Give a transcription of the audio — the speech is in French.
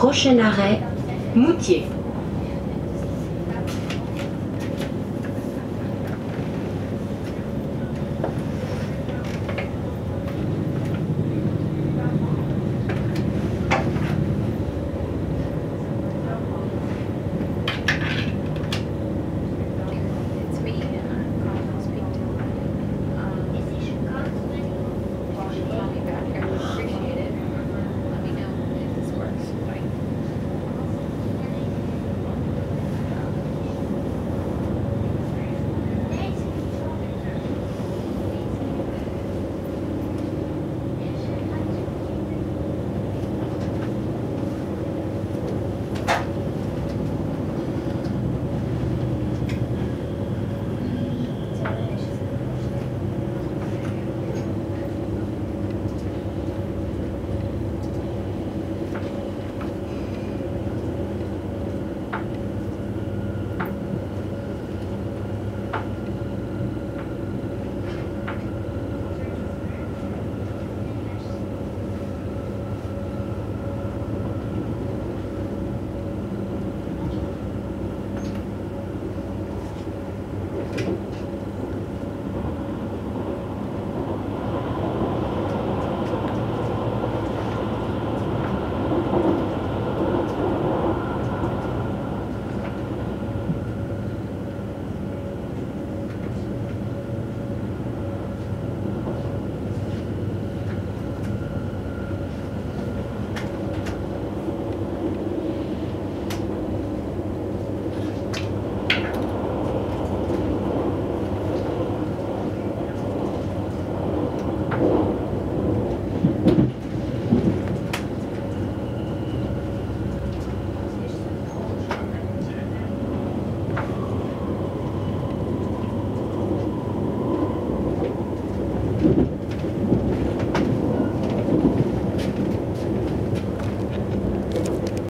Prochain arrêt, Moutier.